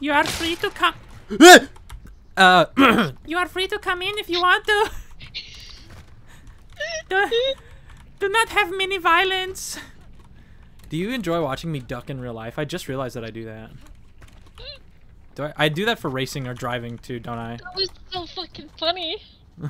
You are free to come. Eh! uh, you are free to come in if you want to. do, do not have mini violence. Do you enjoy watching me duck in real life? I just realized that I do that. Do I, I do that for racing or driving too, don't I? That was so fucking funny.